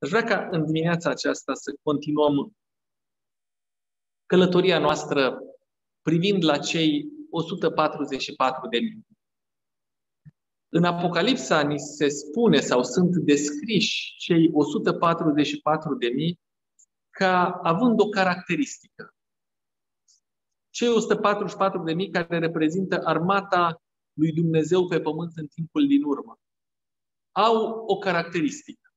Aș vrea ca în dimineața aceasta să continuăm călătoria noastră privind la cei 144 de mii. În Apocalipsa ni se spune sau sunt descriși cei 144 de mii ca având o caracteristică. Cei 144 de mii care reprezintă armata lui Dumnezeu pe pământ în timpul din urmă au o caracteristică.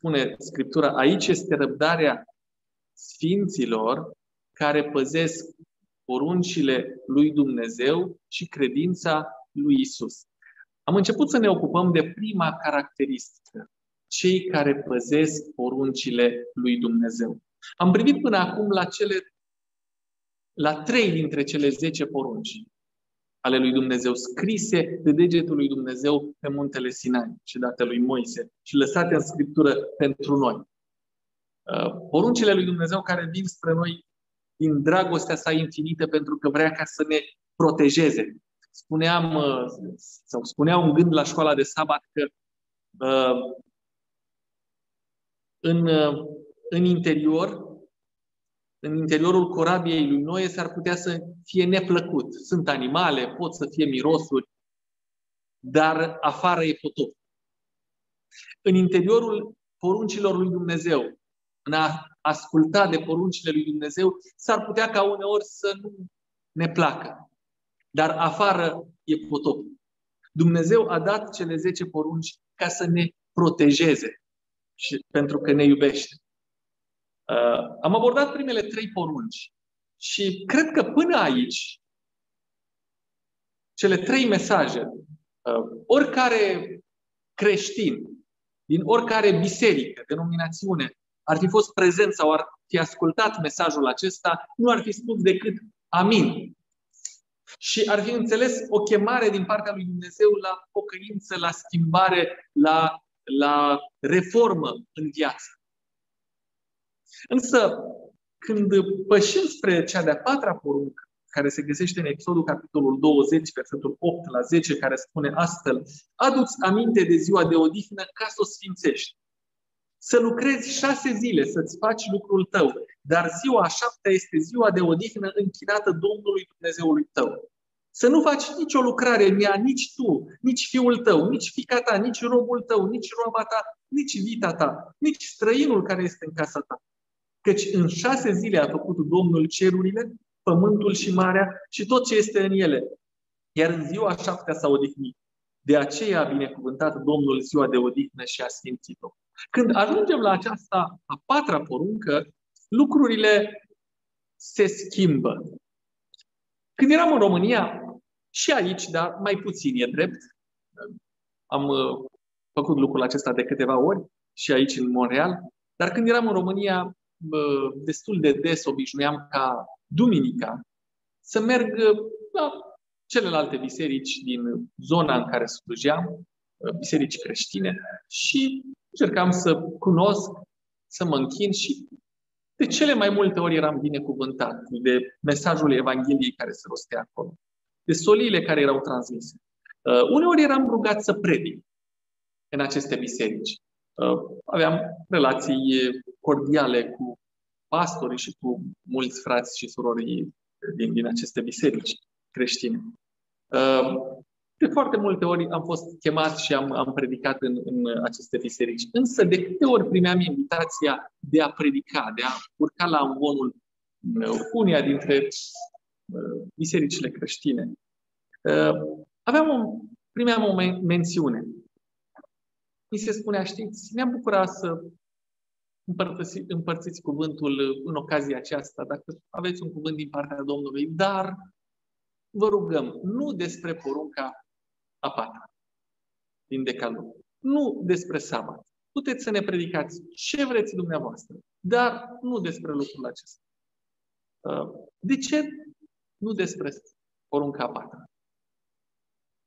Spune Scriptura, aici este răbdarea sfinților care păzesc poruncile lui Dumnezeu și credința lui Isus. Am început să ne ocupăm de prima caracteristică, cei care păzesc poruncile lui Dumnezeu. Am privit până acum la cele la trei dintre cele zece porunci ale lui Dumnezeu, scrise de degetul lui Dumnezeu pe muntele Sinai și date lui Moise și lăsate în Scriptură pentru noi. Uh, poruncile lui Dumnezeu care vin spre noi din dragostea sa infinită pentru că vrea ca să ne protejeze. Spuneam, uh, sau spunea un gând la școala de sabat că uh, în, în interior în interiorul corabiei lui Noe s-ar putea să fie neplăcut. Sunt animale, pot să fie mirosuri, dar afară e potop. În interiorul poruncilor lui Dumnezeu, în a asculta de poruncile lui Dumnezeu, s-ar putea ca uneori să nu ne placă. Dar afară e potop. Dumnezeu a dat cele 10 porunci ca să ne protejeze și pentru că ne iubește. Uh, am abordat primele trei porunci și cred că până aici, cele trei mesaje, uh, oricare creștin, din oricare biserică, denominațiune, ar fi fost prezent sau ar fi ascultat mesajul acesta, nu ar fi spus decât amin. Și ar fi înțeles o chemare din partea lui Dumnezeu la pocăință, la schimbare, la, la reformă în viață. Însă, când pășim spre cea de-a patra poruncă, care se găsește în Exodul capitolul 20, versetul 8 la 10, care spune astfel, Adu-ți aminte de ziua de odihnă ca să o sfințești. Să lucrezi șase zile, să-ți faci lucrul tău, dar ziua a șaptea este ziua de odihnă închinată Domnului Dumnezeului tău. Să nu faci nicio lucrare în ea, nici tu, nici fiul tău, nici fica ta, nici robul tău, nici roaba ta, nici vita ta, nici străinul care este în casa ta Căci în șase zile a făcut Domnul cerurile, pământul și marea și tot ce este în ele. Iar în ziua șaptea s-a odihnit. De aceea a binecuvântat Domnul ziua de odihnă și a sfințit-o. Când ajungem la aceasta a patra poruncă, lucrurile se schimbă. Când eram în România, și aici, dar mai puțin e drept, am uh, făcut lucrul acesta de câteva ori, și aici în Montreal, dar când eram în România, destul de des obișnuiam ca duminica să merg la celelalte biserici din zona în care slujeam, biserici creștine, și încercam să cunosc, să mă închin și de cele mai multe ori eram binecuvântat de mesajul Evangheliei care se rostea acolo, de soliile care erau transmise. Uh, uneori eram rugat să predic în aceste biserici. Uh, aveam relații cordiale cu pastorii și cu mulți frați și surori din, din aceste biserici creștine. Uh, de foarte multe ori am fost chemat și am, am predicat în, în aceste biserici. Însă de câte ori primeam invitația de a predica, de a urca la învonul unia dintre bisericile creștine, aveam o, primeam o mențiune mi se spunea, știți, ne-am bucurat să împărțiți, împărțiți cuvântul în ocazia aceasta, dacă aveți un cuvânt din partea Domnului, dar vă rugăm, nu despre porunca a patra din decalog, nu despre sabat. Puteți să ne predicați ce vreți dumneavoastră, dar nu despre lucrul acesta. Uh, de ce nu despre porunca a patra?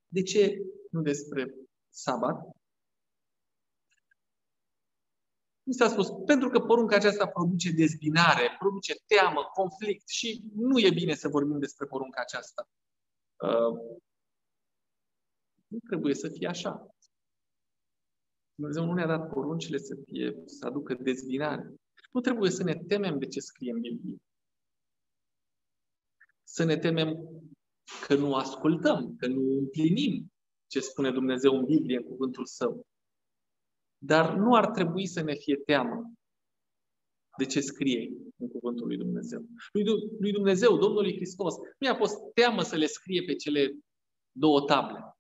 De ce nu despre sabat? Mi s-a spus, pentru că porunca aceasta produce dezbinare, produce teamă, conflict și nu e bine să vorbim despre porunca aceasta. Uh, nu trebuie să fie așa. Dumnezeu nu ne-a dat poruncile să, fie, să aducă dezbinare. Nu trebuie să ne temem de ce scrie în Biblie. Să ne temem că nu ascultăm, că nu împlinim ce spune Dumnezeu în Biblie, în cuvântul Său. Dar nu ar trebui să ne fie teamă de ce scrie în cuvântul lui Dumnezeu. Lui, lui Dumnezeu, Domnului Hristos, nu i-a fost teamă să le scrie pe cele două table.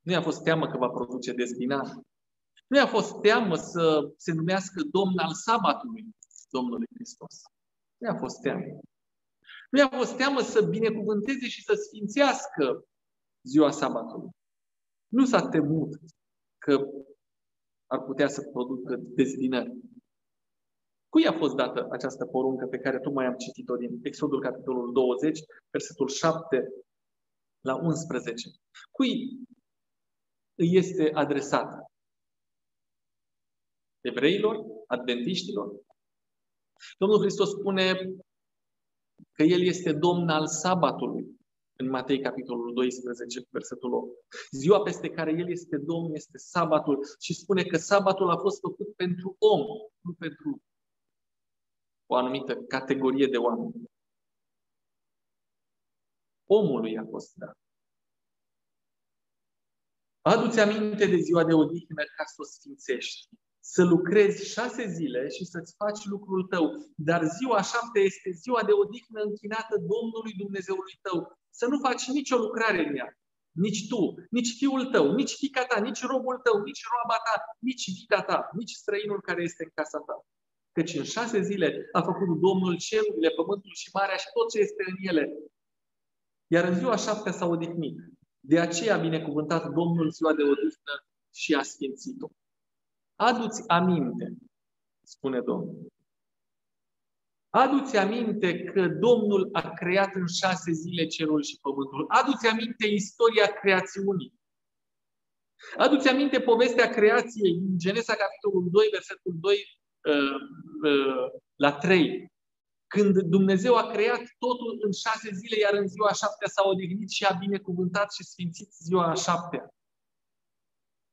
Nu i-a fost teamă că va produce dezbinare. Nu i-a fost teamă să se numească Domn al sabatului Domnului Hristos. Nu i-a fost teamă. Nu i-a fost teamă să binecuvânteze și să sfințească ziua sabatului. Nu s-a temut că ar putea să producă dezbinări. Cui a fost dată această poruncă pe care tu mai am citit-o din Exodul capitolul 20, versetul 7 la 11? Cui îi este adresată? Evreilor? Adventiștilor? Domnul Hristos spune că El este Domn al sabatului în Matei, capitolul 12, versetul 8. Ziua peste care El este Domn este sabatul și spune că sabatul a fost făcut pentru om, nu pentru o anumită categorie de oameni. Omului a fost dat. Adu-ți aminte de ziua de odihnă ca să o sfințești. Să lucrezi șase zile și să-ți faci lucrul tău. Dar ziua șapte este ziua de odihnă închinată Domnului Dumnezeului tău. Să nu faci nicio lucrare în ea. Nici tu, nici fiul tău, nici fica ta, nici robul tău, nici roaba ta, nici vita ta, nici străinul care este în casa ta. Căci în șase zile a făcut Domnul cerurile, pământul și marea și tot ce este în ele. Iar în ziua șaptea s-a odihnit. De aceea a binecuvântat Domnul ziua de odihnă și a sfințit-o. Adu-ți aminte, spune Domnul. Adu-ți aminte că Domnul a creat în șase zile cerul și pământul. Adu-ți aminte istoria creațiunii. Adu-ți aminte povestea creației din Genesa, capitolul 2, versetul 2 uh, uh, la 3. Când Dumnezeu a creat totul în șase zile, iar în ziua șaptea s-a odihnit și a binecuvântat și sfințit ziua a șaptea.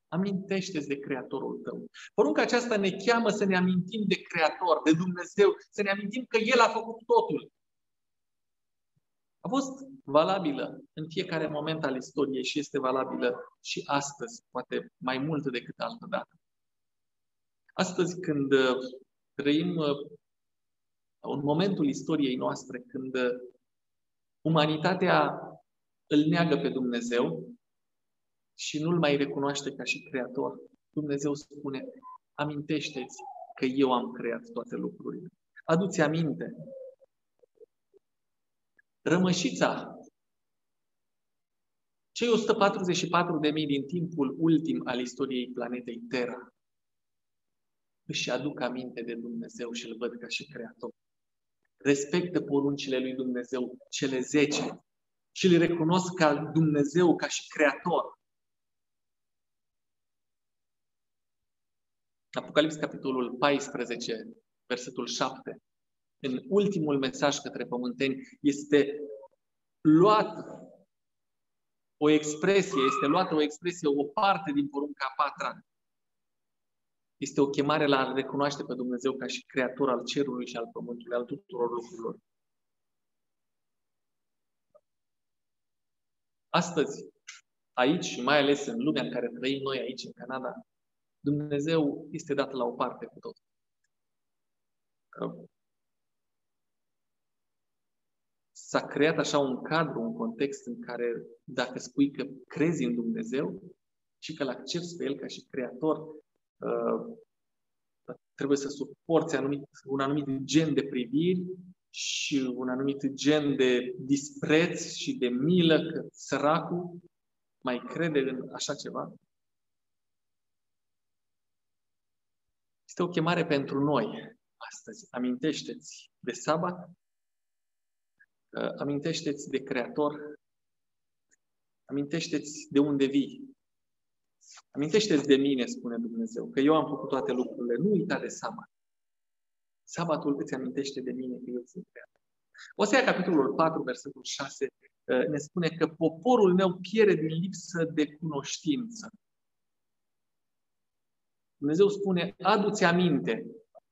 Amintește-ți de Creatorul tău. Porunca aceasta ne cheamă să ne amintim de Creator, de Dumnezeu, să ne amintim că El a făcut totul. A fost valabilă în fiecare moment al istoriei și este valabilă și astăzi, poate mai mult decât altă dată. Astăzi, când trăim în momentul istoriei noastre, când umanitatea îl neagă pe Dumnezeu, și nu-L mai recunoaște ca și Creator, Dumnezeu spune, amintește-ți că eu am creat toate lucrurile. Adu-ți aminte. Rămășița, cei 144 de mii din timpul ultim al istoriei planetei Terra, își aduc aminte de Dumnezeu și îl văd ca și Creator. Respectă poruncile lui Dumnezeu, cele zece, și le recunosc ca Dumnezeu, ca și Creator. Apocalips, capitolul 14, versetul 7, în ultimul mesaj către pământeni, este luat o expresie, este luată o expresie, o parte din porunca a patra. Este o chemare la a recunoaște pe Dumnezeu ca și creator al cerului și al pământului, al tuturor lucrurilor. Astăzi, aici și mai ales în lumea în care trăim noi aici, în Canada, Dumnezeu este dat la o parte cu tot. S-a creat așa un cadru, un context în care dacă spui că crezi în Dumnezeu și că îl accepti pe El ca și creator, uh, trebuie să suporți anumit, un anumit gen de priviri și un anumit gen de dispreț și de milă că săracul mai crede în așa ceva. Este o chemare pentru noi astăzi. Amintește-ți de sabat, amintește-ți de Creator, amintește-ți de unde vii. Amintește-ți de mine, spune Dumnezeu, că eu am făcut toate lucrurile. Nu uita de sabat. Sabatul îți amintește de mine că eu sunt Creator. Osea, capitolul 4, versetul 6, ne spune că poporul meu pierde din lipsă de cunoștință. Dumnezeu spune, adu-ți aminte.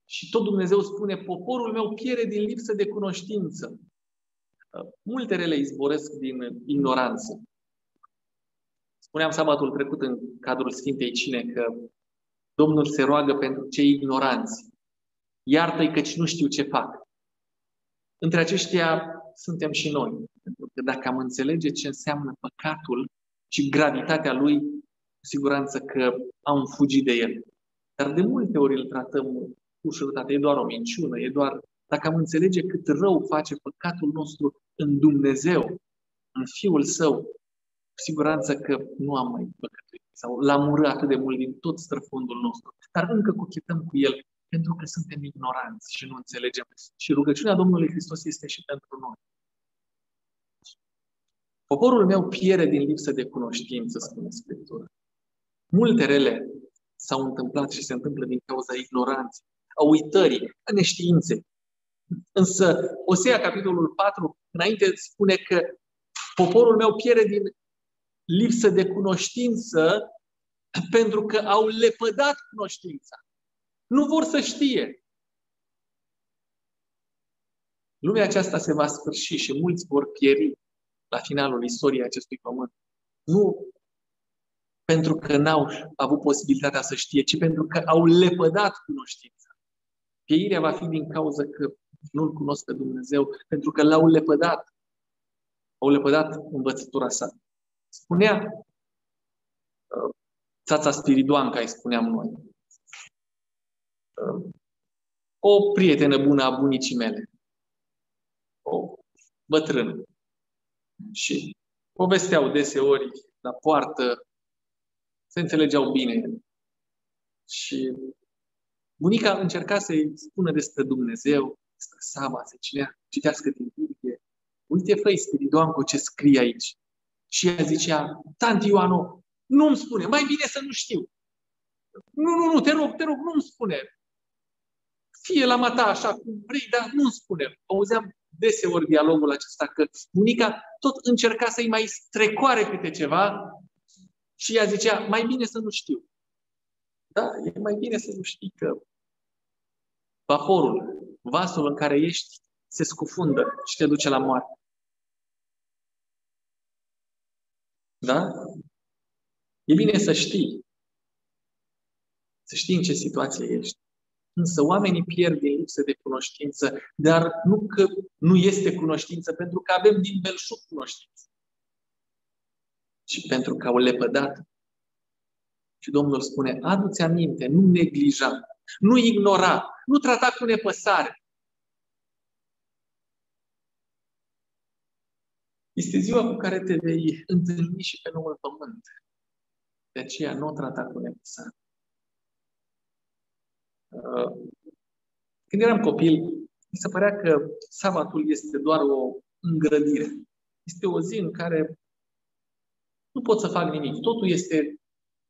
Și tot Dumnezeu spune, poporul meu pierde din lipsă de cunoștință. Multe rele izboresc din ignoranță. Spuneam sabatul trecut în cadrul Sfintei Cine că Domnul se roagă pentru cei ignoranți. Iartă-i căci nu știu ce fac. Între aceștia suntem și noi. Pentru că dacă am înțelege ce înseamnă păcatul și gravitatea lui, cu siguranță că am fugit de el. Dar de multe ori îl tratăm cu ușurătate. E doar o minciună, e doar... Dacă am înțelege cât rău face păcatul nostru în Dumnezeu, în Fiul Său, cu siguranță că nu am mai păcătuit sau l-am urât atât de mult din tot străfundul nostru. Dar încă cochetăm cu El pentru că suntem ignoranți și nu înțelegem. Și rugăciunea Domnului Hristos este și pentru noi. Poporul meu pierde din lipsă de cunoștință, spune Scriptura. Multe rele s-au întâmplat și se întâmplă din cauza ignoranței, a uitării, a neștiinței. Însă, Osea, capitolul 4, înainte spune că poporul meu pierde din lipsă de cunoștință pentru că au lepădat cunoștința. Nu vor să știe. Lumea aceasta se va sfârși și mulți vor pieri la finalul istoriei acestui pământ. Nu pentru că n-au avut posibilitatea să știe, ci pentru că au lepădat cunoștința. Pieirea va fi din cauza că nu-L cunosc pe Dumnezeu, pentru că l-au lepădat. Au lepădat învățătura sa. Spunea uh, țața Spiridoanca, îi spuneam noi. Uh, o prietenă bună a bunicii mele. O bătrână. Și povesteau deseori la poartă, se înțelegeau bine. Și bunica încerca să-i spună despre Dumnezeu, despre Saba, să cinea, citească din Biblie. Uite, făi, Spiridoanco, ce scrie aici. Și ea zicea, tanti Ioano, nu-mi spune, mai bine să nu știu. Nu, nu, nu, te rog, te rog, nu-mi spune. Fie la mata așa cum vrei, dar nu-mi spune. Auzeam deseori dialogul acesta că bunica tot încerca să-i mai strecoare câte ceva și ea zicea, mai bine să nu știu. Da, e mai bine să nu știi că vaporul, vasul în care ești, se scufundă și te duce la moarte. Da? E bine să știi. Să știi în ce situație ești. Însă oamenii pierd din lipsă de cunoștință, dar nu că nu este cunoștință, pentru că avem din belșug cunoștință, ci pentru că au lepădat. Și Domnul spune, adu-ți aminte, nu neglija, nu ignora, nu trata cu nepăsare. Este ziua cu care te vei întâlni și pe noul pământ. De aceea nu o trata cu nepăsare. Uh, când eram copil, mi se părea că sabatul este doar o îngrădire. Este o zi în care nu pot să fac nimic. Totul este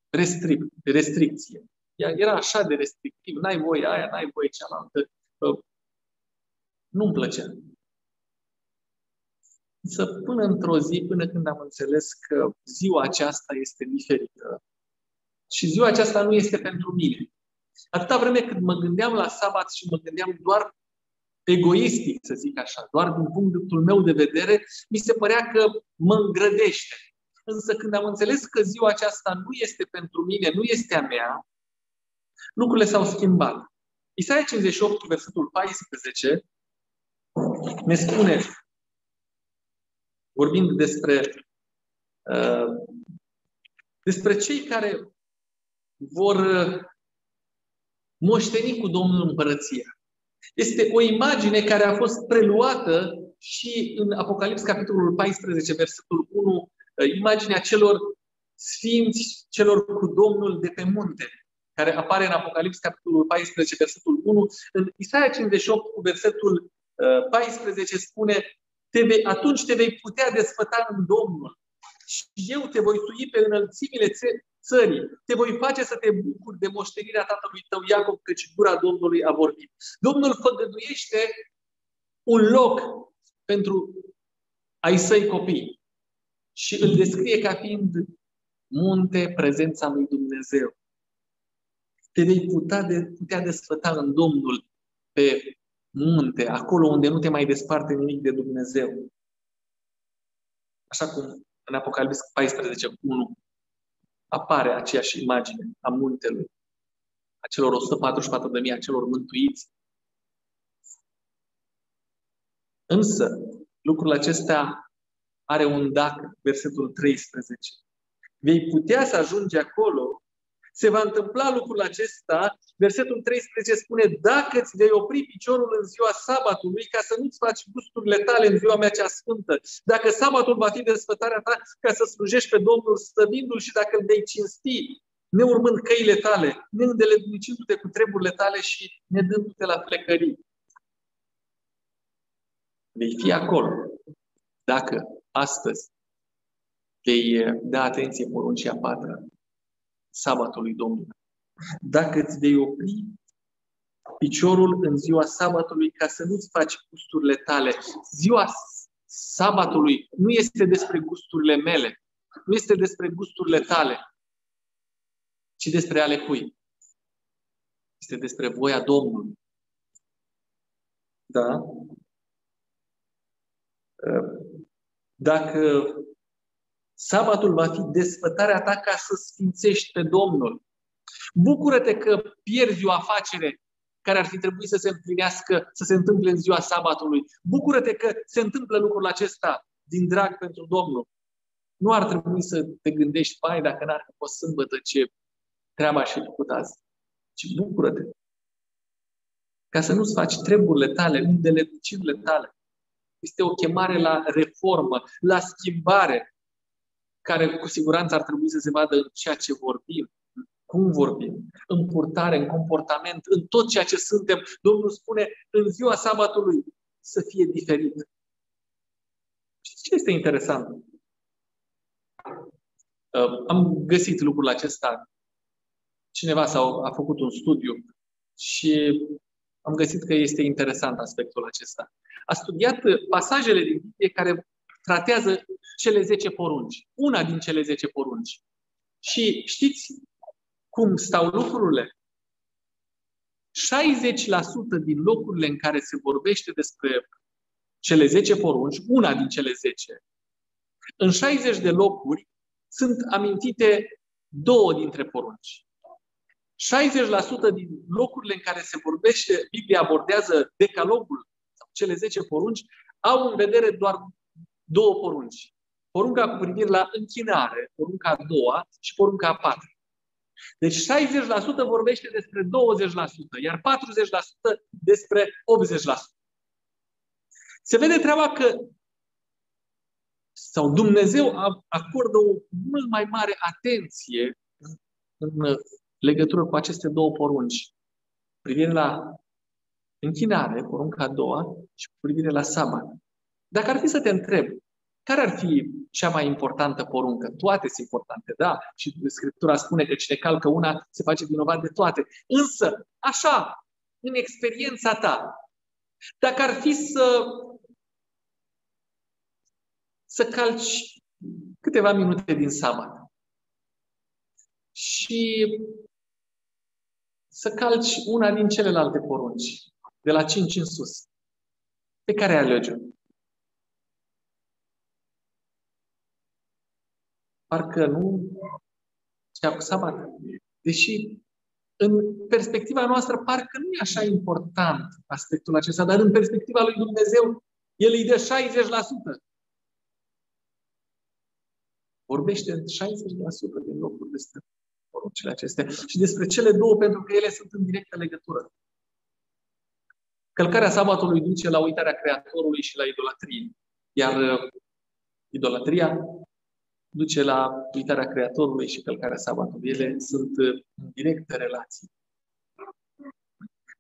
restric, restricție. Ea era așa de restrictiv. N-ai voie aia, n-ai voie cealaltă. Uh, nu-mi plăcea. Însă până într-o zi, până când am înțeles că ziua aceasta este diferită și ziua aceasta nu este pentru mine, Atâta vreme cât mă gândeam la sabat și mă gândeam doar egoistic, să zic așa, doar din punctul meu de vedere, mi se părea că mă îngrădește. Însă când am înțeles că ziua aceasta nu este pentru mine, nu este a mea, lucrurile s-au schimbat. Isaia 58, versetul 14, ne spune, vorbind despre, uh, despre cei care vor moșteni cu Domnul împărăția. Este o imagine care a fost preluată și în Apocalips, capitolul 14, versetul 1, imaginea celor sfinți, celor cu Domnul de pe munte, care apare în Apocalips, capitolul 14, versetul 1. În Isaia 58, cu versetul 14, uh, spune te vei, atunci te vei putea desfăta în Domnul și eu te voi sui pe înălțimile țării. Te voi face să te bucuri de moștenirea tatălui tău Iacob, căci gura Domnului a vorbit. Domnul făgăduiește un loc pentru ai săi copii și îl descrie ca fiind munte prezența lui Dumnezeu. te vei putea, de, putea desfăta în Domnul pe munte, acolo unde nu te mai desparte nimic de Dumnezeu. Așa cum în Apocalips 14 1 apare aceeași imagine a muntelui, a celor 144.000, a celor mântuiți. Însă, lucrul acesta are un dacă, versetul 13. Vei putea să ajungi acolo se va întâmpla lucrul acesta. Versetul 13 spune, dacă îți vei opri piciorul în ziua sabatului ca să nu-ți faci gusturile tale în ziua mea cea sfântă, dacă sabatul va fi desfătarea ta ca să slujești pe Domnul stăvindu-l și dacă îl vei cinsti, neurmând căile tale, neîndelenicându-te cu treburile tale și nedându-te la plecării. Vei fi acolo dacă astăzi vei da atenție poruncii a patra sabatului Domnului. Dacă îți vei opri piciorul în ziua sabatului ca să nu-ți faci gusturile tale. Ziua sabatului nu este despre gusturile mele, nu este despre gusturile tale, ci despre ale cui? Este despre voia Domnului. Da? Dacă Sabatul va fi desfătarea ta ca să sfințești pe Domnul. Bucură-te că pierzi o afacere care ar fi trebuit să se împlinească, să se întâmple în ziua sabatului. Bucură-te că se întâmplă lucrul acesta din drag pentru Domnul. Nu ar trebui să te gândești, pai, dacă n-ar fi fost sâmbătă, ce treaba și făcut azi. Ci bucură-te. Ca să nu-ți faci treburile tale, îndeletnicirile tale. Este o chemare la reformă, la schimbare, care cu siguranță ar trebui să se vadă în ceea ce vorbim, cum vorbim, în purtare, în comportament, în tot ceea ce suntem. Domnul spune în ziua sabatului să fie diferit. Și ce este interesant? Uh, am găsit lucrul acesta. Cineva s-a, a făcut un studiu și am găsit că este interesant aspectul acesta. A studiat pasajele din Biblie care tratează cele 10 porunci. Una din cele 10 porunci. Și știți cum stau lucrurile? 60% din locurile în care se vorbește despre cele 10 porunci, una din cele 10, în 60 de locuri sunt amintite două dintre porunci. 60% din locurile în care se vorbește, Biblia abordează decalogul, sau cele 10 porunci, au în vedere doar două porunci. Porunca cu privire la închinare, porunca a doua și porunca a patra. Deci 60% vorbește despre 20%, iar 40% despre 80%. Se vede treaba că sau Dumnezeu acordă o mult mai mare atenție în legătură cu aceste două porunci. Privire la închinare, porunca a doua, și cu privire la sabat. Dacă ar fi să te întreb, care ar fi cea mai importantă poruncă? Toate sunt importante, da? Și Scriptura spune că cine calcă una se face vinovat de toate. Însă, așa, în experiența ta, dacă ar fi să să calci câteva minute din sabat și să calci una din celelalte porunci, de la 5 în sus, pe care alegi parcă nu cea cu sabat. Deși în perspectiva noastră parcă nu e așa important aspectul acesta, dar în perspectiva lui Dumnezeu el îi dă 60%. Vorbește 60% din locuri despre poruncile acestea și despre cele două, pentru că ele sunt în directă legătură. Călcarea sabatului duce la uitarea Creatorului și la idolatrie. Iar uh, idolatria duce la uitarea Creatorului și călcarea sabatului. Ele sunt uh, în directă relație.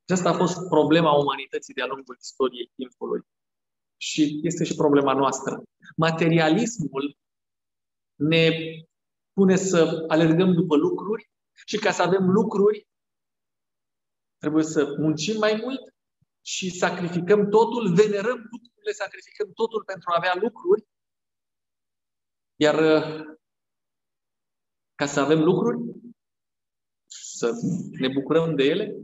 Și asta a fost problema umanității de-a lungul istoriei timpului. Și este și problema noastră. Materialismul ne pune să alergăm după lucruri și ca să avem lucruri trebuie să muncim mai mult și sacrificăm totul, venerăm lucrurile, sacrificăm totul pentru a avea lucruri. Iar uh, ca să avem lucruri, să să ne bucurăm de ele,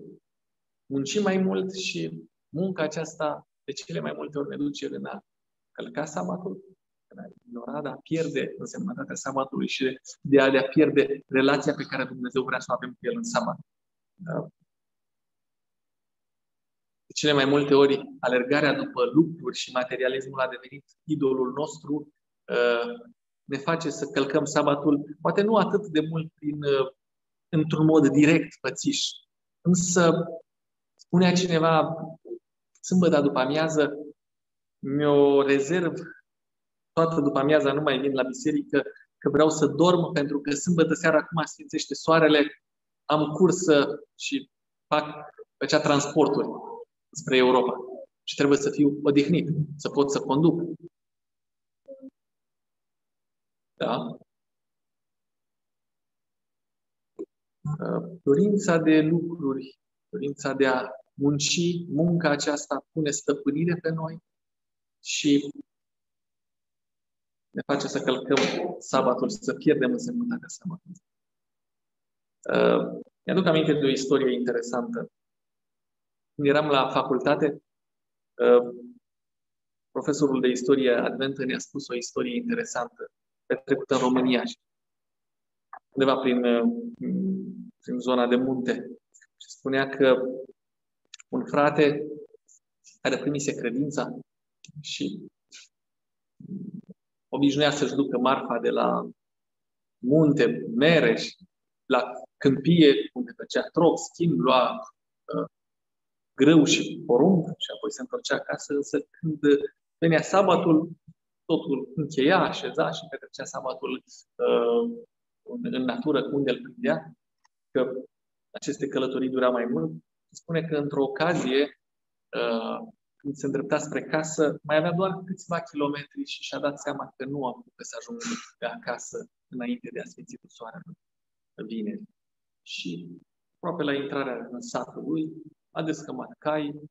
muncim mai mult și munca aceasta de cele mai multe ori ne duce în a călca sabatul, în a ignora, de a pierde însemnătatea sabatului și de a, de a pierde relația pe care Dumnezeu vrea să o avem cu El în sabat. Da? De cele mai multe ori, alergarea după lucruri și materialismul a devenit idolul nostru, uh, ne face să călcăm sabatul, poate nu atât de mult prin, uh, într-un mod direct pățiș, însă spunea cineva, sâmbătă după amiază, mi-o rezerv toată după amiaza, nu mai vin la biserică, că vreau să dorm pentru că sâmbătă seara acum sfințește soarele, am cursă și fac făcea transporturi spre Europa. Și trebuie să fiu odihnit, să pot să conduc. Da? Dorința de lucruri, dorința de a munci, munca aceasta pune stăpânire pe noi și ne face să călcăm sabatul și să pierdem însemnătatea sabatului. Uh, mi-aduc aminte de o istorie interesantă. Când eram la facultate, uh, profesorul de istorie adventă ne-a spus o istorie interesantă, petrecută în România, undeva prin, uh, prin zona de munte. Și spunea că un frate care primise credința și obișnuia să-și ducă marfa de la munte, mere și la câmpie, unde făcea trop, schimb, lua uh, grâu și porumb și apoi se întorcea acasă, însă când venea sabatul, totul încheia, așeza și petrecea sabatul uh, în natură, unde îl prindea, că aceste călătorii dura mai mult. Spune că într-o ocazie, uh, când se îndrepta spre casă, mai avea doar câțiva kilometri și și-a dat seama că nu a putut să ajungă de acasă înainte de a sfințitul soarelui vineri. Și aproape la intrarea în satul lui, a descămat cai,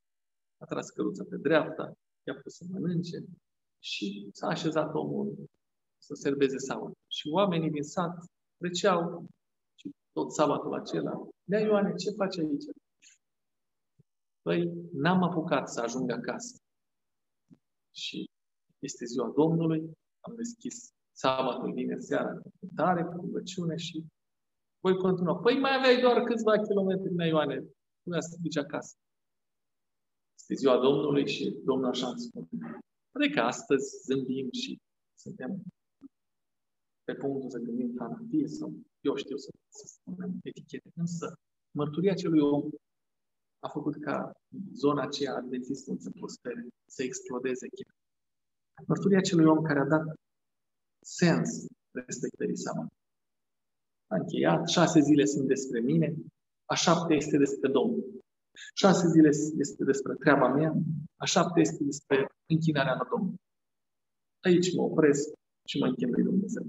a tras căruța pe dreapta, i-a pus să mănânce și s-a așezat omul să serveze sabatul. Și oamenii din sat treceau și tot sabatul acela. Nea Ioane, ce faci aici? Păi, n-am apucat să ajung acasă. Și este ziua Domnului, am deschis sabatul, vineri seara, cu cântare, cu rugăciune și voi continua. Păi mai aveai doar câțiva kilometri, Nea Ioane, nu să duci acasă. Este ziua Domnului și Domnul așa îmi spune. Păi că astăzi zâmbim și suntem pe punctul să gândim fanatie sau eu știu să, să spunem etichete. Însă, mărturia celui om a făcut ca zona aceea adventistă să prospere, să explodeze chiar. Mărturia celui om care a dat sens respectării sabatului. A încheiat, șase zile sunt despre mine, a șapte este despre Domnul. Șase zile este despre treaba mea, a șapte este despre închinarea la Domnul. Aici mă opresc și mă închin lui Dumnezeu.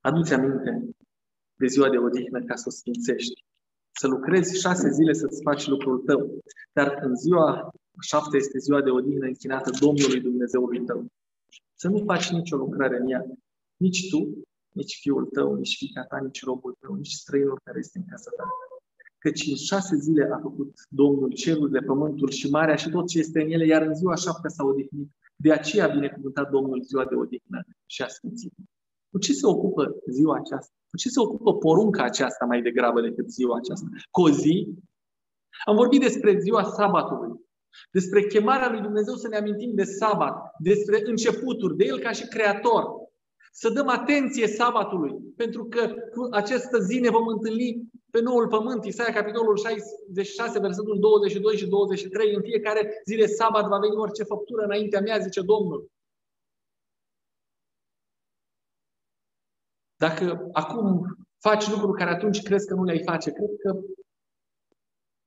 Aduți aminte de ziua de odihnă ca să o sfințești. Să lucrezi șase zile să-ți faci lucrul tău. Dar în ziua șapte este ziua de odihnă închinată Domnului Dumnezeului tău. Să nu faci nicio lucrare în ea. Nici tu, nici fiul tău, nici fiica ta, nici robul tău, nici străinul care este în casa ta. Căci în șase zile a făcut Domnul de pământul și marea și tot ce este în ele, iar în ziua șaptea s-a odihnit. De aceea a binecuvântat Domnul ziua de odihnă și a sfințit. Cu ce se ocupă ziua aceasta? Cu ce se ocupă porunca aceasta mai degrabă decât ziua aceasta? Cu o zi? Am vorbit despre ziua sabatului, despre chemarea lui Dumnezeu să ne amintim de sabat, despre începuturi, de El ca și creator. Să dăm atenție sabatului, pentru că cu această zi ne vom întâlni pe noul pământ, Isaia, capitolul 66, versetul 22 și 23. În fiecare zi de sabat va veni orice făptură înaintea mea, zice Domnul. Dacă acum faci lucruri care atunci crezi că nu le-ai face, cred că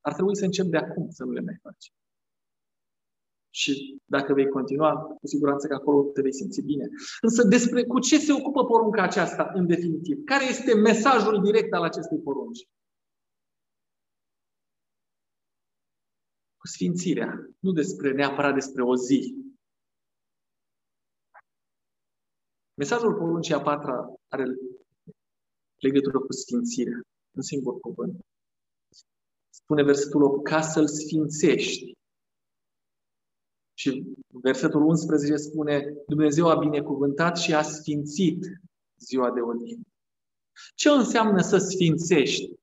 ar trebui să încep de acum să nu le mai faci. Și dacă vei continua, cu siguranță că acolo te vei simți bine. Însă despre cu ce se ocupă porunca aceasta în definitiv? Care este mesajul direct al acestei porunci? Cu sfințirea, nu despre neapărat despre o zi. Mesajul poruncii a patra are legătură cu sfințirea. Un singur cuvânt. Spune versetul 8, ca să-L sfințești. Și versetul 11 spune, Dumnezeu a binecuvântat și a sfințit ziua de odihnă. Ce înseamnă să sfințești?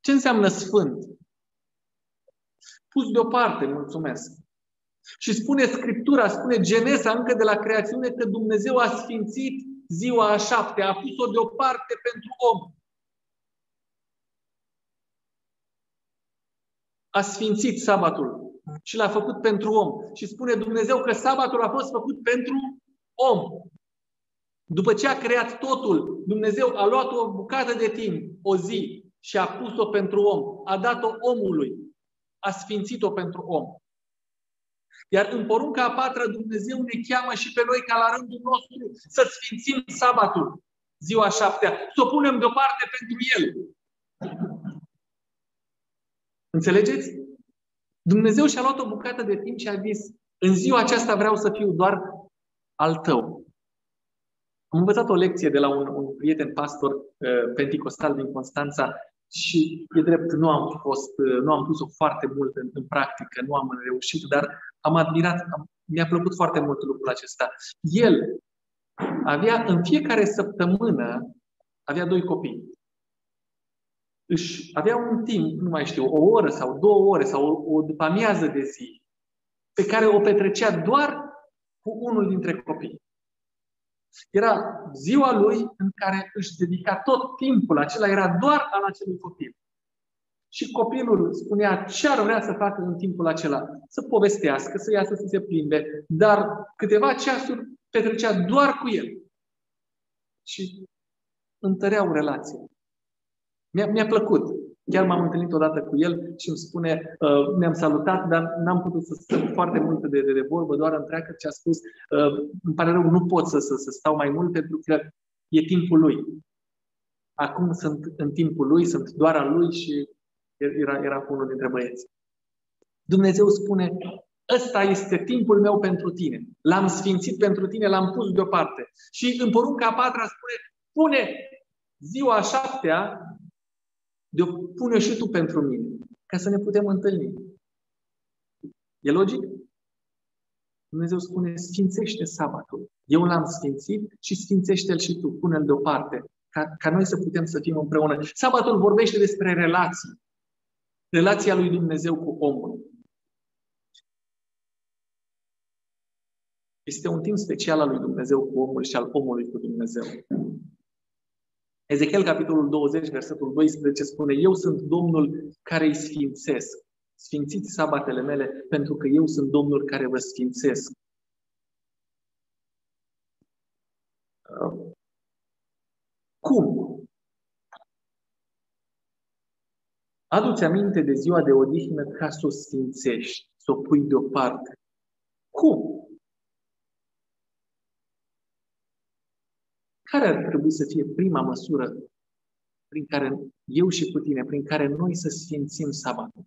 Ce înseamnă sfânt? Pus deoparte, mulțumesc. Și spune Scriptura, spune Genesa încă de la creațiune că Dumnezeu a sfințit ziua a șapte, a pus-o deoparte pentru om. A sfințit sabatul și l-a făcut pentru om. Și spune Dumnezeu că sabatul a fost făcut pentru om. După ce a creat totul, Dumnezeu a luat o bucată de timp, o zi, și a pus-o pentru om. A dat-o omului. A sfințit-o pentru om. Iar în porunca a patra, Dumnezeu ne cheamă și pe noi ca la rândul nostru să sfințim sabatul, ziua șaptea, să o punem deoparte pentru el. Înțelegeți? Dumnezeu și-a luat o bucată de timp și a zis, în ziua aceasta vreau să fiu doar al tău. Am învățat o lecție de la un, un prieten pastor uh, penticostal din Constanța și e drept, nu am fost, uh, nu am pus-o foarte mult în, în practică, nu am reușit, dar am admirat, am, mi-a plăcut foarte mult lucrul acesta. El avea în fiecare săptămână, avea doi copii. Își avea un timp, nu mai știu, o oră sau două ore sau o, o după amiază de zi, pe care o petrecea doar cu unul dintre copii. Era ziua lui în care își dedica tot timpul acela, era doar al acelui copil. Și copilul spunea ce ar vrea să facă în timpul acela. Să povestească, să iasă să se plimbe, dar câteva ceasuri petrecea doar cu el. Și întăreau relația. Mi-a, mi-a plăcut. Chiar m-am întâlnit odată cu el și îmi spune, uh, ne-am salutat, dar n-am putut să stăm foarte multe de, de, de vorbă, doar întreagă ce a spus, uh, îmi pare rău, nu pot să, să, să stau mai mult pentru că e timpul lui. Acum sunt în timpul lui, sunt doar al lui și era, era cu unul dintre băieți. Dumnezeu spune, ăsta este timpul meu pentru tine. L-am sfințit pentru tine, l-am pus deoparte. Și în porunca a patra spune, pune ziua a șaptea, de pune și tu pentru mine, ca să ne putem întâlni. E logic? Dumnezeu spune, sfințește sabatul. Eu l-am sfințit și sfințește-l și tu, pune-l deoparte, ca, ca noi să putem să fim împreună. Sabatul vorbește despre relații relația lui Dumnezeu cu omul. Este un timp special al lui Dumnezeu cu omul și al omului cu Dumnezeu. Ezechiel, capitolul 20, versetul 12, spune Eu sunt Domnul care îi sfințesc. Sfințiți sabatele mele, pentru că eu sunt Domnul care vă sfințesc. Cum? Adu-ți aminte de ziua de odihnă ca să o sfințești, să o pui deoparte. Cum? Care ar trebui să fie prima măsură prin care eu și cu tine, prin care noi să sfințim sabatul?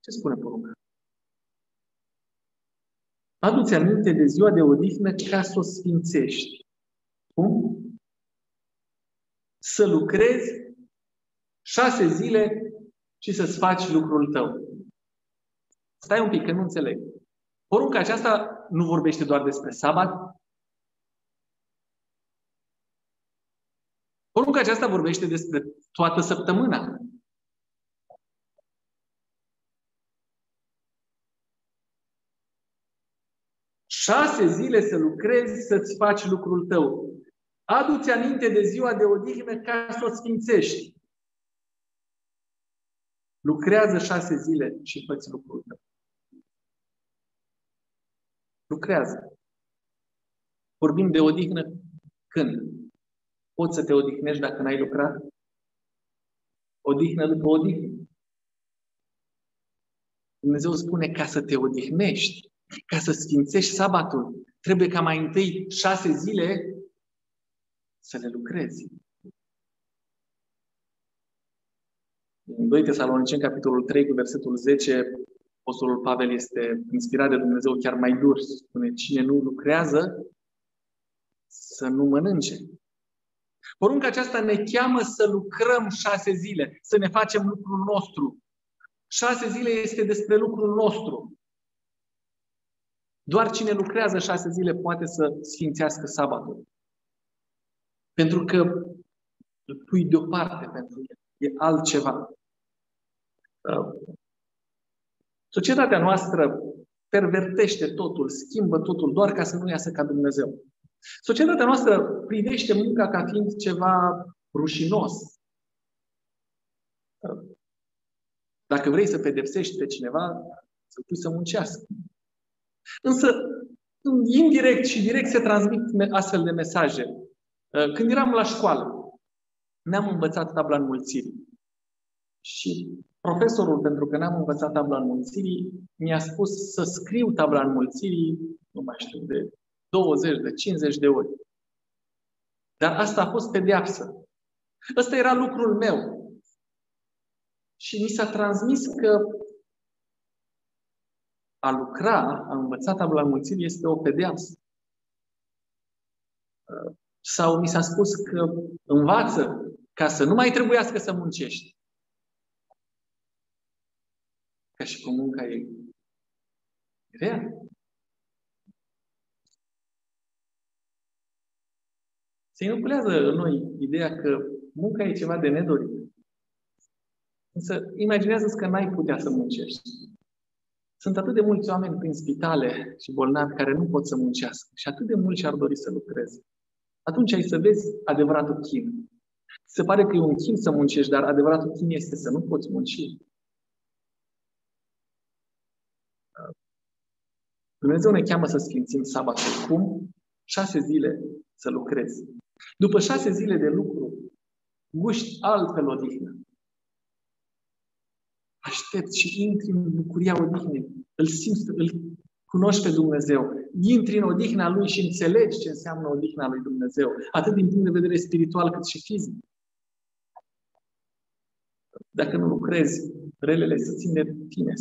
Ce spune porunca? Adu-ți aminte de ziua de odihnă ca să o sfințești. Cum? Să lucrezi șase zile și să-ți faci lucrul tău. Stai un pic, că nu înțeleg. Porunca aceasta nu vorbește doar despre sabat. Porunca aceasta vorbește despre toată săptămâna. Șase zile să lucrezi, să-ți faci lucrul tău. Adu-ți aminte de ziua de odihnă ca să o sfințești. Lucrează șase zile și fă lucrul tău. Lucrează. Vorbim de odihnă când? Poți să te odihnești dacă n-ai lucrat? Odihnă după odihnă. Dumnezeu spune ca să te odihnești, ca să sfințești sabatul, trebuie ca mai întâi șase zile să le lucrezi. În 2 Tesaloniceni, capitolul 3, cu versetul 10, Apostolul Pavel este inspirat de Dumnezeu chiar mai dur. Spune, cine nu lucrează, să nu mănânce. Porunca aceasta ne cheamă să lucrăm șase zile, să ne facem lucrul nostru. Șase zile este despre lucrul nostru. Doar cine lucrează șase zile poate să sfințească sabatul. Pentru că îl pui deoparte pentru el. E altceva. Uh, societatea noastră pervertește totul, schimbă totul, doar ca să nu iasă ca Dumnezeu. Societatea noastră privește munca ca fiind ceva rușinos. Dacă vrei să pedepsești pe cineva, să pui să muncească. Însă, indirect și direct se transmit astfel de mesaje. Când eram la școală, ne-am învățat tabla înmulțirii. Și profesorul, pentru că ne-am învățat tabla înmulțirii, mi-a spus să scriu tabla înmulțirii, nu mai știu, de 20, de 50 de ori. Dar asta a fost pedeapsă. Ăsta era lucrul meu. Și mi s-a transmis că a lucra, a învăța tabla mulțirii, este o pedeapsă. Sau mi s-a spus că învață ca să nu mai trebuiască să muncești. Ca și cum munca e rea. Se inoculează în noi ideea că munca e ceva de nedorit. Însă, imaginează-ți că n-ai putea să muncești. Sunt atât de mulți oameni prin spitale și bolnavi care nu pot să muncească și atât de mulți ar dori să lucreze. Atunci ai să vezi adevăratul chin. Se pare că e un chin să muncești, dar adevăratul chin este să nu poți munci. Dumnezeu ne cheamă să sfințim sabatul. Cum? Șase zile să lucrezi. După șase zile de lucru, guști altfel odihnă. Aștepți și intri în bucuria odihnei. Îl simți, îl cunoști pe Dumnezeu. Intri în odihna Lui și înțelegi ce înseamnă odihna Lui Dumnezeu. Atât din punct de vedere spiritual cât și fizic. Dacă nu lucrezi, relele să țin de tine.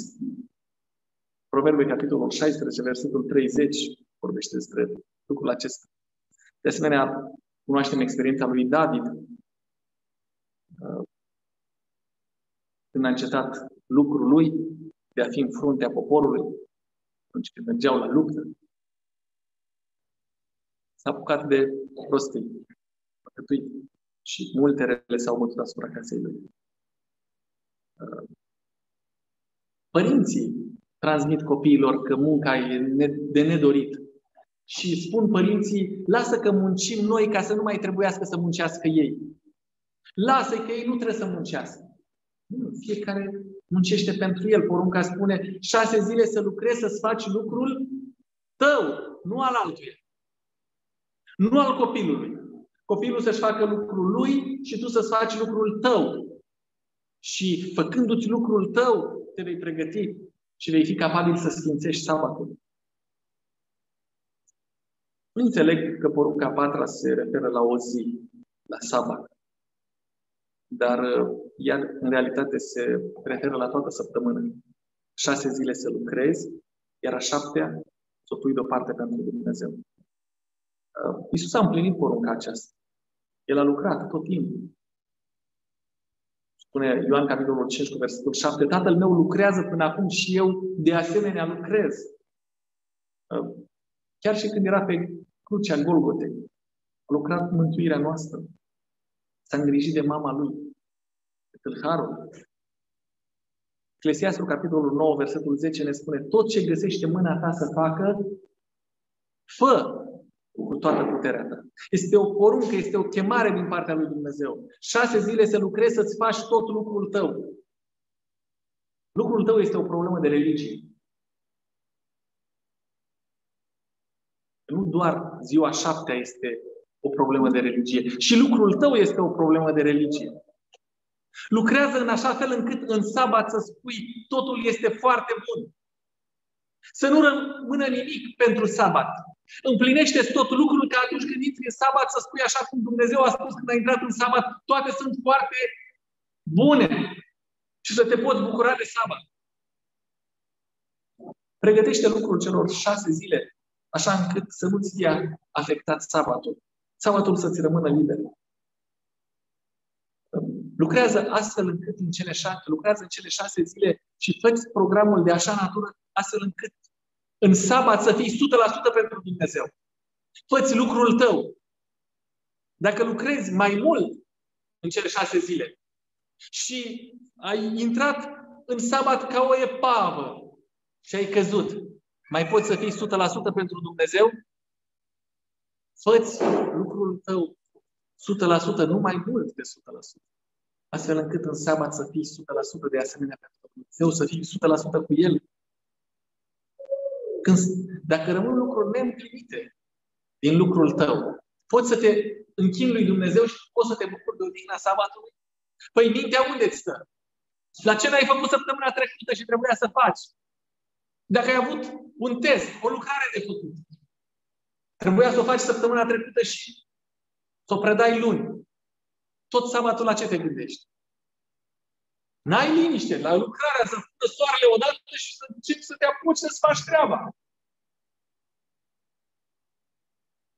Proverbe, capitolul 16, versetul 30, vorbește despre lucrul acesta. De asemenea, Cunoaștem experiența lui David uh, când a încetat lucrul lui de a fi în fruntea poporului, atunci când mergeau la luptă. S-a apucat de prostii, păcătuit și multe rele s-au bătut asupra casei lui. Uh, părinții transmit copiilor că munca e de nedorit și spun părinții, lasă că muncim noi ca să nu mai trebuiască să muncească ei. lasă că ei nu trebuie să muncească. Fiecare muncește pentru el. Porunca spune șase zile să lucrezi, să-ți faci lucrul tău, nu al altuia. Nu al copilului. Copilul să-și facă lucrul lui și tu să-ți faci lucrul tău. Și făcându-ți lucrul tău, te vei pregăti și vei fi capabil să sfințești sabatul. Nu înțeleg că porunca patra se referă la o zi, la sabat. Dar ea, uh, în realitate, se referă la toată săptămâna. Șase zile să lucrezi, iar a șaptea să o pui deoparte pentru Dumnezeu. Uh, Iisus a împlinit porunca aceasta. El a lucrat tot timpul. Spune Ioan capitolul 5 cu versetul 7, Tatăl meu lucrează până acum și eu de asemenea lucrez. Uh, Chiar și când era pe crucea Golgotei, a lucrat mântuirea noastră. S-a îngrijit de mama lui, de tâlharul. Eclesiastul, capitolul 9, versetul 10, ne spune tot ce găsește mâna ta să facă, fă cu toată puterea ta. Este o poruncă, este o chemare din partea lui Dumnezeu. Șase zile să lucrezi să-ți faci tot lucrul tău. Lucrul tău este o problemă de religie. Nu doar ziua șaptea este o problemă de religie. Și lucrul tău este o problemă de religie. Lucrează în așa fel încât în sabat să spui totul este foarte bun. Să nu rămână nimic pentru sabat. Împlinește tot lucrul ca atunci când intri în sabat să spui așa cum Dumnezeu a spus când a intrat în sabat, toate sunt foarte bune și să te poți bucura de sabat. Pregătește lucrul celor șase zile, așa încât să nu-ți fie afectat sabatul. Sabatul să-ți rămână liber. Lucrează astfel încât în cele șase, lucrează în cele șase zile și fă programul de așa natură, astfel încât în sabat să fii 100% pentru Dumnezeu. fă lucrul tău. Dacă lucrezi mai mult în cele șase zile și ai intrat în sabat ca o epavă și ai căzut, mai poți să fii 100% pentru Dumnezeu? Fă-ți lucrul tău 100%, nu mai mult de 100%. Astfel încât în sabat să fii 100% de asemenea pentru Dumnezeu, să fii 100% cu El. Când, dacă rămân lucruri neîmplinite din lucrul tău, poți să te închin lui Dumnezeu și poți să te bucuri de odihna sabatului? Păi mintea unde ți stă? La ce n-ai făcut săptămâna trecută și trebuia să faci? Dacă ai avut un test, o lucrare de făcut, trebuia să o faci săptămâna trecută și să o predai luni. Tot sabatul la ce te gândești? N-ai liniște la lucrarea să fură soarele odată și să începi să te apuci să-ți faci treaba.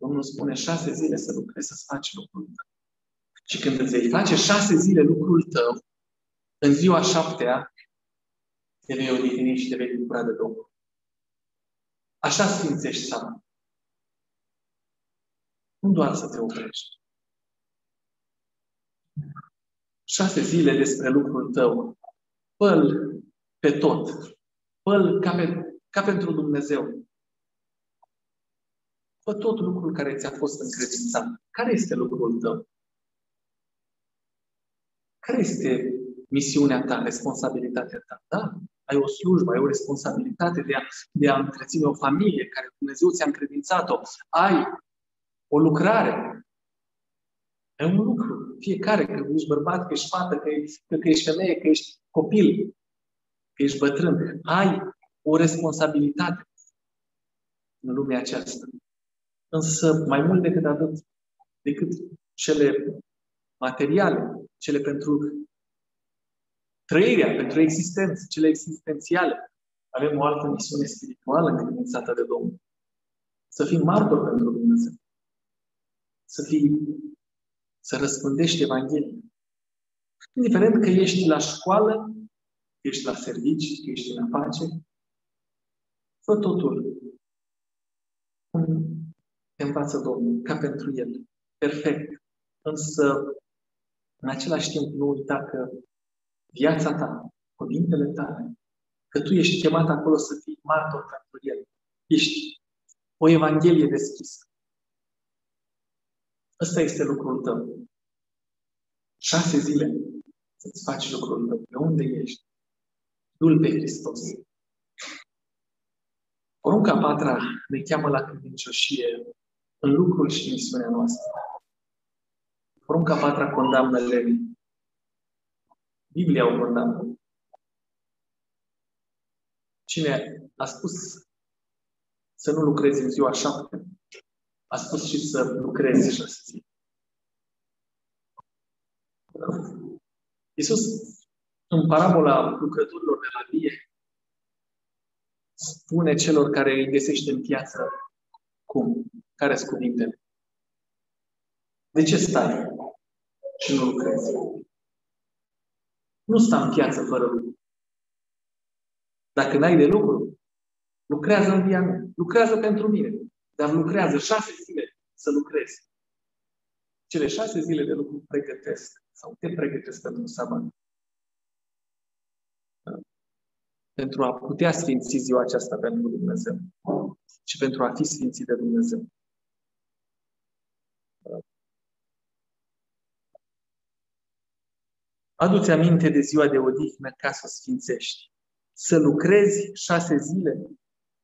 Domnul spune șase zile să lucrezi, să-ți faci lucrul tău. Și când îți vei face șase zile lucrul tău, în ziua șaptea, te vei odihni și te vei bucura de Domnul. Așa sfințești sabat. Nu doar să te oprești. Șase zile despre lucrul tău. Păl pe tot. Păl ca, pe, ca pentru Dumnezeu. Fă tot lucrul care ți-a fost încredințat. Care este lucrul tău? Care este misiunea ta, responsabilitatea ta? Da, ai o slujbă, ai o responsabilitate de a, de a întreține o familie care Dumnezeu ți-a încredințat-o. Ai o lucrare. Ai un lucru. Fiecare, că ești bărbat, că ești fată, că ești, că ești femeie, că ești copil, că ești bătrân. Ai o responsabilitate în lumea aceasta. Însă, mai mult decât atât, decât cele materiale, cele pentru trăirea, pentru existență, cele existențiale, avem o altă misiune spirituală încredințată de Domnul. Să fim martori pentru Dumnezeu. Să fii, să răspândești Evanghelia. Indiferent că ești la școală, că ești la servici, că ești în afaceri, fă totul cum te învață Domnul, ca pentru El. Perfect. Însă, în același timp, nu uita că viața ta, cuvintele tale, că tu ești chemat acolo să fii martor pentru El. Ești o Evanghelie deschisă. Ăsta este lucrul tău. Șase zile să-ți faci lucrul tău. Pe unde ești? Du-L pe Hristos. Porunca patra ne cheamă la credincioșie în lucrul și misiunea noastră. Porunca patra condamnă lemii. Biblia o condamnă. Cine a spus să nu lucrezi în ziua șapte, a spus și să lucrezi șase zile. Iisus, în parabola lucrătorilor de la vie, spune celor care îi găsește în piață cum, care sunt cuvintele. De ce stai și nu lucrezi? Nu sta în piață fără lucru. Dacă n-ai de lucru, lucrează în via mea. Lucrează pentru mine. Dar lucrează șase zile să lucrezi. Cele șase zile de lucru pregătesc sau te pregătesc pentru sabat. Pentru a putea sfinți ziua aceasta pentru Dumnezeu și pentru a fi sfințit de Dumnezeu. Adu-ți aminte de ziua de odihnă ca să sfințești. Să lucrezi șase zile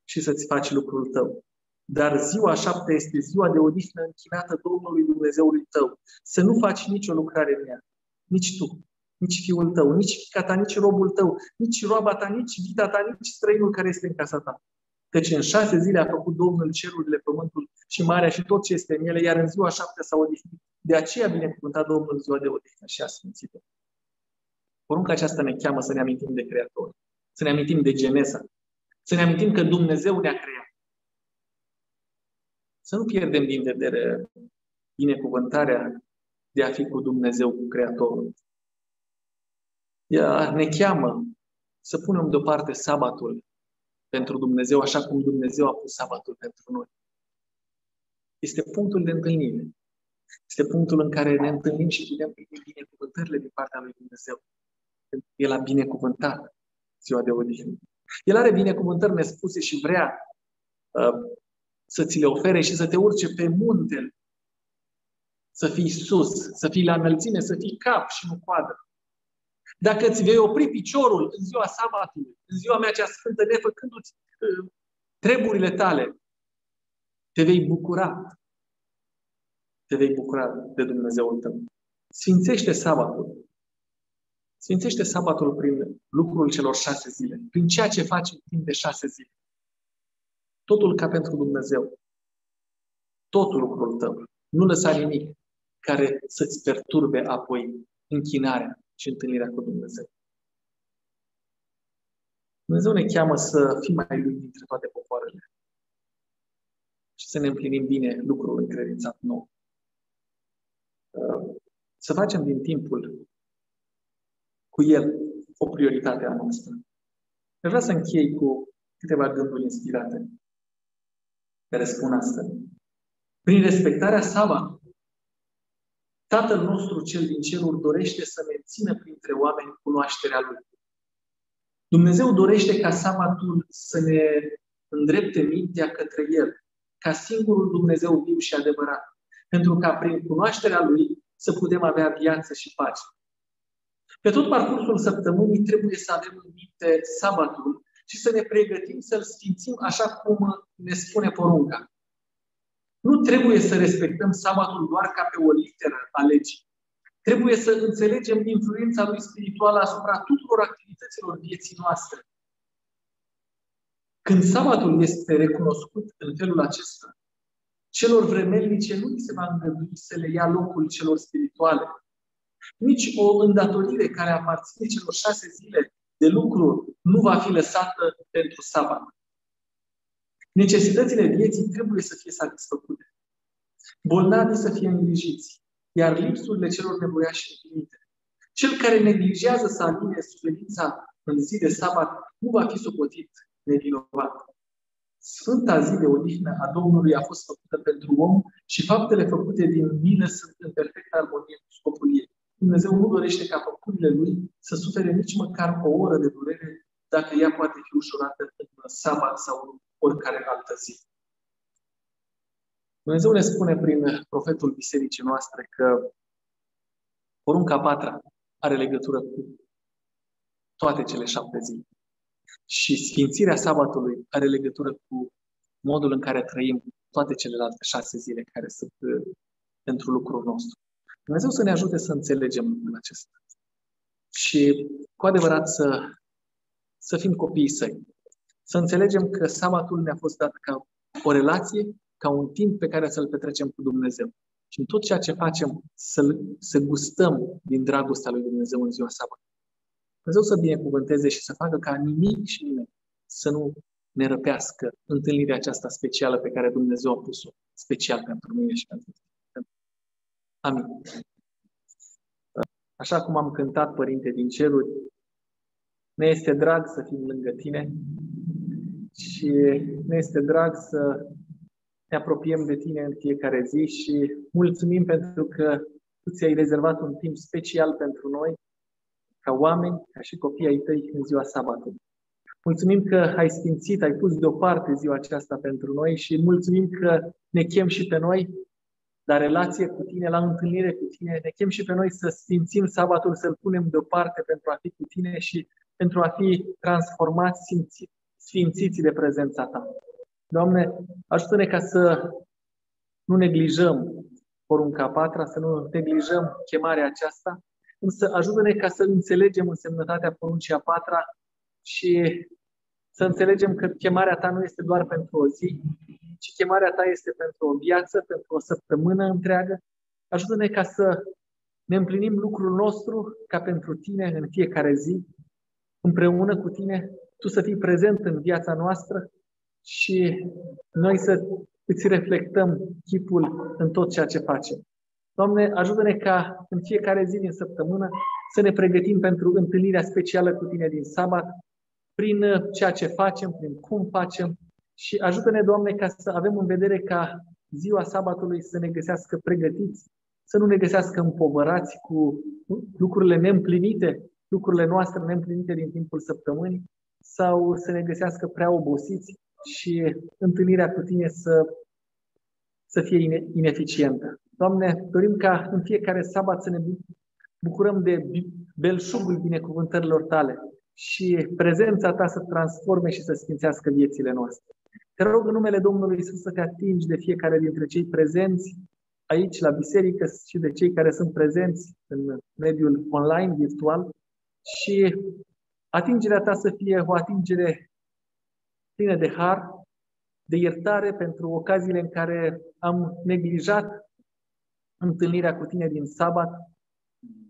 și să-ți faci lucrul tău. Dar ziua șapte este ziua de odihnă închinată Domnului Dumnezeului tău. Să nu faci nicio lucrare în ea. Nici tu, nici fiul tău, nici fica ta, nici robul tău, nici roaba ta, nici vita ta, nici străinul care este în casa ta. Căci în șase zile a făcut Domnul cerurile, pământul și marea și tot ce este în ele, iar în ziua șapte s-a odihnit. De aceea binecuvântat Domnul ziua de odihnă și a sfințit-o. Porunca aceasta ne cheamă să ne amintim de Creator, să ne amintim de Geneza, Să ne amintim că Dumnezeu ne-a creat. Să nu pierdem din vedere binecuvântarea de a fi cu Dumnezeu, cu Creatorul. Ea ne cheamă să punem deoparte sabatul pentru Dumnezeu, așa cum Dumnezeu a pus sabatul pentru noi. Este punctul de întâlnire. Este punctul în care ne întâlnim și putem primi binecuvântările din partea lui Dumnezeu. El a binecuvântat ziua de odihnă. El are binecuvântări nespuse și vrea uh, să ți le ofere și să te urce pe muntele. Să fii sus, să fii la înălțime, să fii cap și nu coadă. Dacă îți vei opri piciorul în ziua sabatului, în ziua mea cea sfântă, nefăcându-ți uh, treburile tale, te vei bucura. Te vei bucura de Dumnezeul tău. Sfințește sabatul. Sfințește sabatul prin lucrul celor șase zile, prin ceea ce faci în timp de șase zile. Totul ca pentru Dumnezeu. Totul lucrul tău. Nu lăsa nimic care să-ți perturbe apoi închinarea și întâlnirea cu Dumnezeu. Dumnezeu ne cheamă să fim mai lui dintre toate popoarele și să ne împlinim bine lucrul încredințat nou. Uh, să facem din timpul cu El o prioritate a noastră. Eu vreau să închei cu câteva gânduri inspirate care spun astfel. Prin respectarea sabatului, Tatăl nostru cel din ceruri dorește să mențină printre oameni cunoașterea Lui. Dumnezeu dorește ca sabatul să ne îndrepte mintea către El, ca singurul Dumnezeu viu și adevărat, pentru ca prin cunoașterea Lui să putem avea viață și pace. Pe tot parcursul săptămânii trebuie să avem în minte sabatul și să ne pregătim să-l sfințim așa cum ne spune porunca. Nu trebuie să respectăm sabatul doar ca pe o literă a legii. Trebuie să înțelegem influența lui spirituală asupra tuturor activităților vieții noastre. Când sabatul este recunoscut în felul acesta, celor vremelnice nu se va îngădui să le ia locul celor spirituale. Nici o îndatorire care aparține celor șase zile de lucru nu va fi lăsată pentru sabat. Necesitățile vieții trebuie să fie satisfăcute. Bolnavii să fie îngrijiți, iar lipsurile celor nevoiași împlinite. Cel care neglijează să aline suferința în zi de sabat nu va fi socotit nevinovat. Sfânta zi de odihnă a Domnului a fost făcută pentru om și faptele făcute din mine sunt în perfectă armonie cu scopul ei. Dumnezeu nu dorește ca făcurile Lui să sufere nici măcar o oră de durere dacă ea poate fi ușurată în sabat sau în oricare altă zi. Dumnezeu ne spune prin profetul bisericii noastre că porunca patra are legătură cu toate cele șapte zile. Și sfințirea sabatului are legătură cu modul în care trăim toate celelalte șase zile care sunt uh, pentru lucrul nostru. Dumnezeu să ne ajute să înțelegem lucrul acesta. Și cu adevărat să, să fim copiii săi. Să înțelegem că sabatul ne-a fost dat ca o relație, ca un timp pe care să-l petrecem cu Dumnezeu. Și în tot ceea ce facem, să, să gustăm din dragostea lui Dumnezeu în ziua sabat. Dumnezeu să binecuvânteze și să facă ca nimic și nimeni să nu ne răpească întâlnirea aceasta specială pe care Dumnezeu a pus-o special pentru mine și pentru tine. Amin. Așa cum am cântat, Părinte din ceruri, ne este drag să fim lângă tine și ne este drag să ne apropiem de tine în fiecare zi și mulțumim pentru că tu ți-ai rezervat un timp special pentru noi, ca oameni, ca și copii ai tăi în ziua sabatului. Mulțumim că ai sfințit, ai pus deoparte ziua aceasta pentru noi și mulțumim că ne chem și pe noi la relație cu tine, la întâlnire cu tine. Ne chem și pe noi să sfințim sabatul, să-l punem deoparte pentru a fi cu tine și pentru a fi transformați, simțiți, sfințiți de prezența ta. Doamne, ajută-ne ca să nu neglijăm porunca patra, să nu neglijăm chemarea aceasta, însă ajută-ne ca să înțelegem însemnătatea poruncii a patra și să înțelegem că chemarea ta nu este doar pentru o zi, ci chemarea ta este pentru o viață, pentru o săptămână întreagă. Ajută-ne ca să ne împlinim lucrul nostru ca pentru tine în fiecare zi, împreună cu tine, Tu să fii prezent în viața noastră și noi să îți reflectăm chipul în tot ceea ce facem. Doamne, ajută-ne ca în fiecare zi din săptămână să ne pregătim pentru întâlnirea specială cu Tine din sabat, prin ceea ce facem, prin cum facem și ajută-ne, Doamne, ca să avem în vedere ca ziua sabatului să ne găsească pregătiți, să nu ne găsească împovărați cu lucrurile neîmplinite, lucrurile noastre neîmplinite din timpul săptămânii, sau să ne găsească prea obosiți și întâlnirea cu Tine să, să fie ineficientă. Doamne, dorim ca în fiecare sabat să ne bucurăm de belșugul binecuvântărilor Tale și prezența Ta să transforme și să sfințească viețile noastre. Te rog în numele Domnului Isus să te atingi de fiecare dintre cei prezenți aici la biserică și de cei care sunt prezenți în mediul online, virtual și atingerea ta să fie o atingere plină de har, de iertare pentru ocaziile în care am neglijat întâlnirea cu tine din sabat,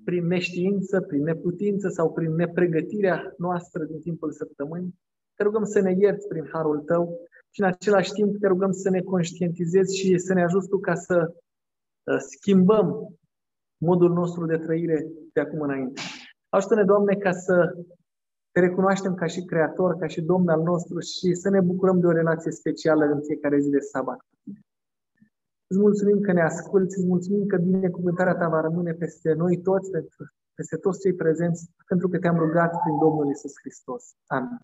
prin neștiință, prin neputință sau prin nepregătirea noastră din timpul săptămânii. Te rugăm să ne ierți prin harul tău și în același timp te rugăm să ne conștientizezi și să ne ajuți tu ca să uh, schimbăm modul nostru de trăire de acum înainte. Ajută-ne, Doamne, ca să te recunoaștem ca și Creator, ca și Domn al nostru și să ne bucurăm de o relație specială în fiecare zi de sabat. Îți mulțumim că ne asculți, îți mulțumim că binecuvântarea ta va rămâne peste noi toți, peste toți cei prezenți, pentru că te-am rugat prin Domnul Isus Hristos. Amin.